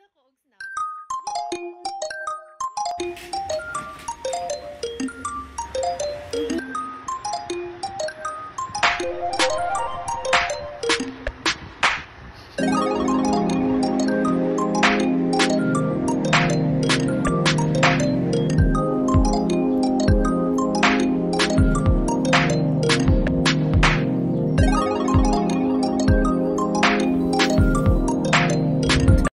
na koogs na.